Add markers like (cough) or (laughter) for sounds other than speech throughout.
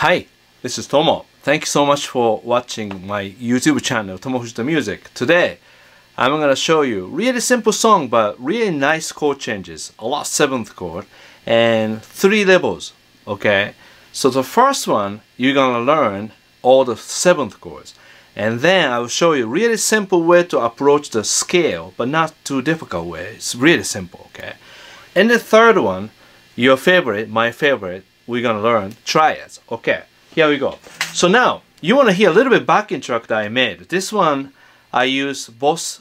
Hi, this is Tomo. Thank you so much for watching my YouTube channel, Tomo Fujita Music. Today, I'm gonna show you really simple song, but really nice chord changes. A lot seventh chord and three levels. Okay, so the first one you're gonna learn all the seventh chords, and then I will show you really simple way to approach the scale, but not too difficult way. It's really simple. Okay, and the third one, your favorite, my favorite, we're gonna learn triads. Okay, here we go. So now you wanna hear a little bit backing track that I made. This one I use Boss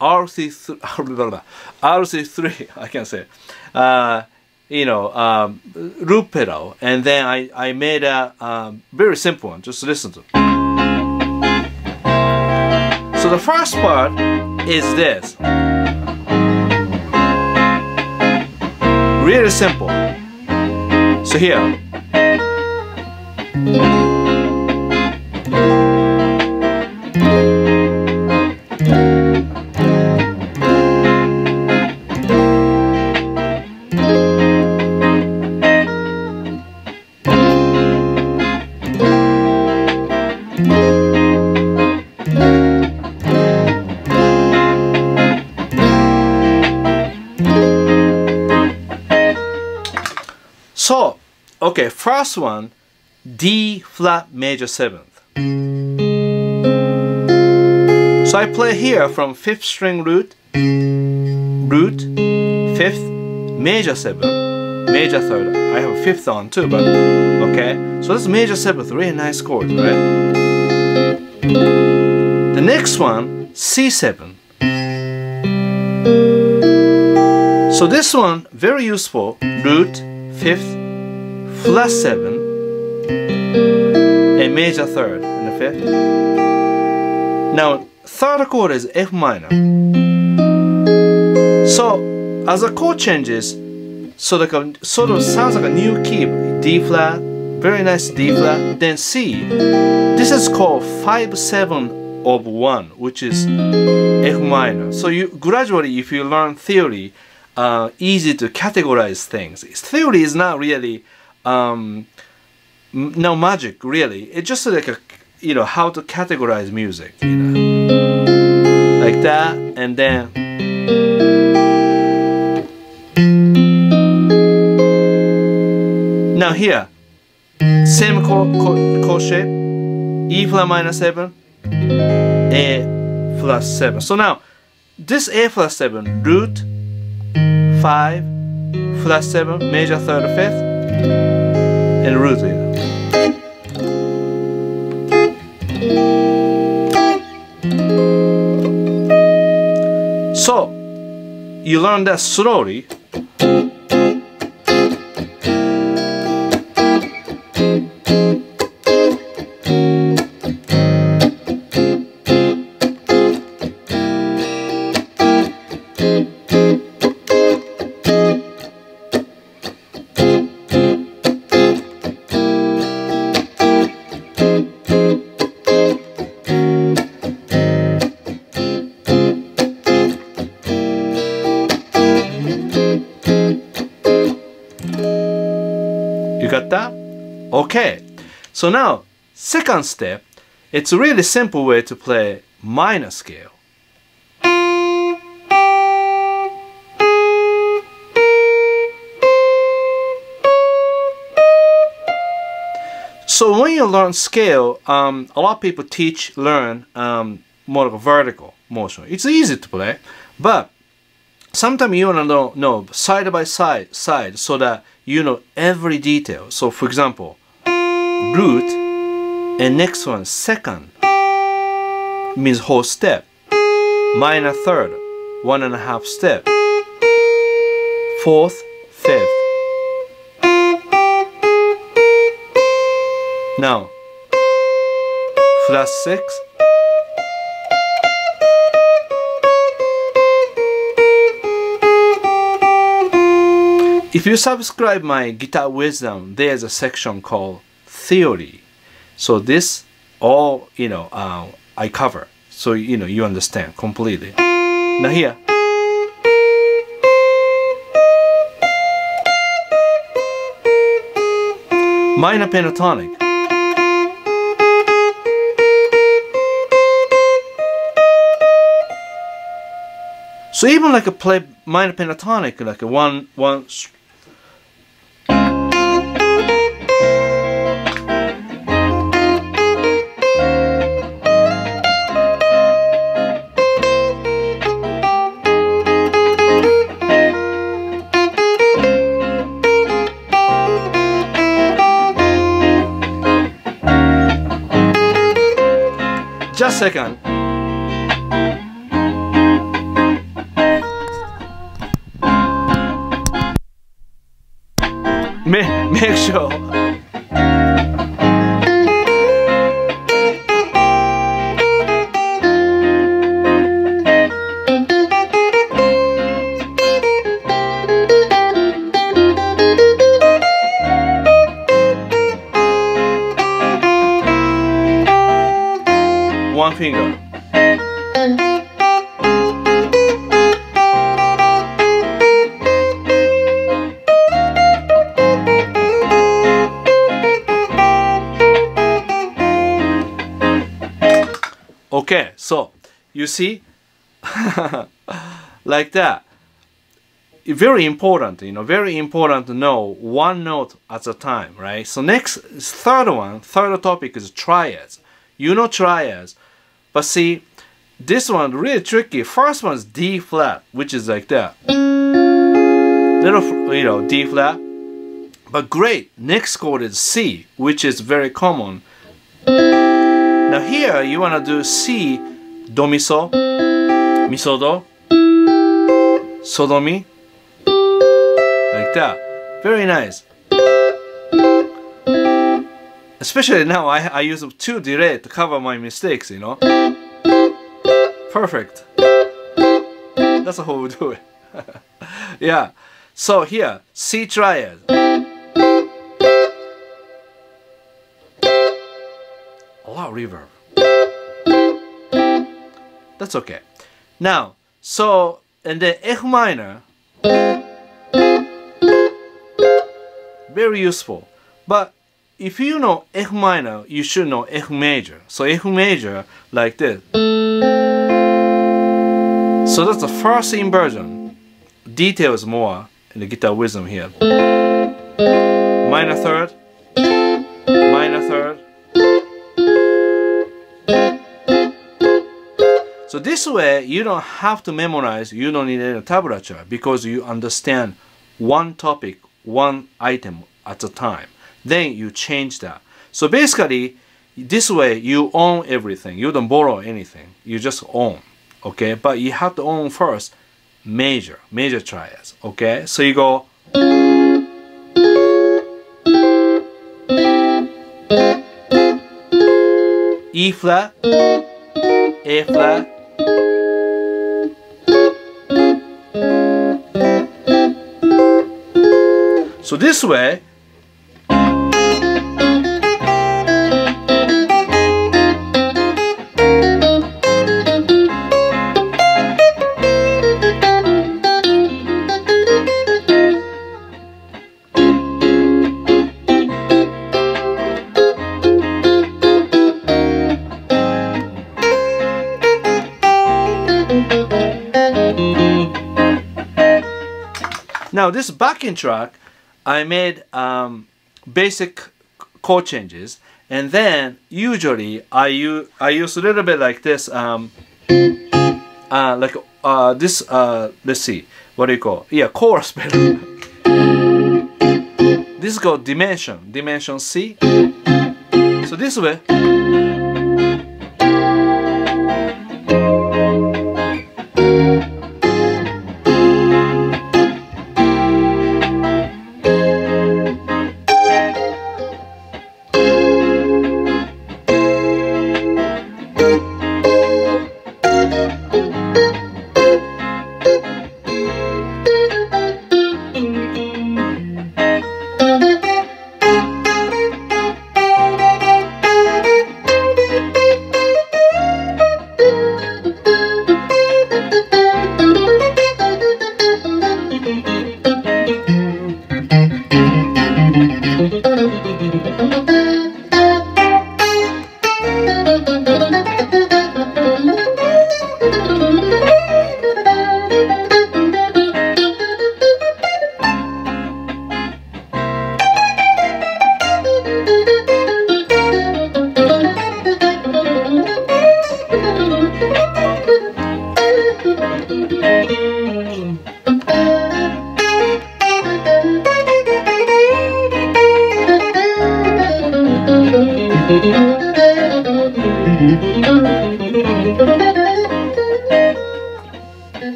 RC3, (laughs) RC3 (laughs) I can say, uh, you know, um, loop pedal, and then I, I made a um, very simple one. Just listen to. So the first part is this. Really simple. So here. So, okay, first one, D flat major seventh. So I play here from fifth string root, root, fifth, major seventh, major third. I have a fifth on too, but okay. So this is major seventh, really nice chord, right? The next one, C7. So this one, very useful, root, fifth, flat seven, a major third and a fifth. Now, third chord is F minor. So, as the chord changes, so like a, sort of sounds like a new key, D flat, very nice D flat, then C. This is called 5-7 of 1, which is F minor. So you gradually, if you learn theory, uh, easy to categorize things. Theory is not really um, no magic, really. It's just like a you know how to categorize music, you know, like that, and then. Now here, same chord, chord, chord shape, E flat minor 7, A flat 7. So now, this A flat 7, root, 5, flat 7, major 3rd, 5th, and it. So, you learn that slowly. So now, second step, it's a really simple way to play minor scale. So when you learn scale, um, a lot of people teach, learn um, more of a vertical motion. It's easy to play, but sometimes you want to know, know side by side, side, so that you know every detail. So for example, root and next one, second, means whole step. Minor third, one and a half step. Fourth, fifth. Now, flat six, If you subscribe my Guitar Wisdom, there's a section called Theory. So this all, you know, uh, I cover. So, you know, you understand completely. Now here. minor pentatonic. So even like a play minor pentatonic, like a one one second. Make, (laughs) make sure. Okay, so you see, (laughs) like that. Very important, you know, very important to know one note at a time, right? So next, third one, third topic is triads. You know triads, but see, this one really tricky. First one is D flat, which is like that. Little, you know, D flat. But great, next chord is C, which is very common. Here you wanna do C, Do Mi So, Mi So Do, So Do Mi, like that. Very nice. Especially now I, I use two delay to cover my mistakes, you know. Perfect. That's how we do it. (laughs) yeah. So here, C triad. A lot of reverb. That's okay. Now, so, and then F minor. Very useful. But if you know F minor, you should know F major. So F major, like this. So that's the first inversion. Details more in the guitar wisdom here. Minor third, So this way, you don't have to memorize, you don't need any tablature because you understand one topic, one item at a time. Then you change that. So basically, this way you own everything. You don't borrow anything. You just own. Okay, but you have to own first major, major triads. Okay, so you go. E flat, A flat, So this way, Now this backing track, I made um, basic chord changes, and then usually I use I use a little bit like this, um, uh, like uh, this. Uh, let's see, what do you call? Yeah, chorus pedal. this is called dimension, dimension C. So this way.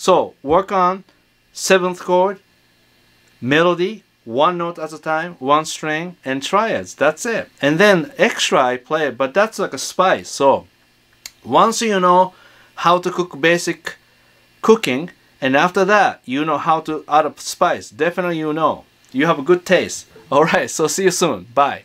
So work on seventh chord, melody, one note at a time, one string, and triads. That's it. And then extra I play, it, but that's like a spice. So once you know how to cook basic cooking, and after that you know how to add a spice. Definitely you know. You have a good taste. Alright, so see you soon. Bye.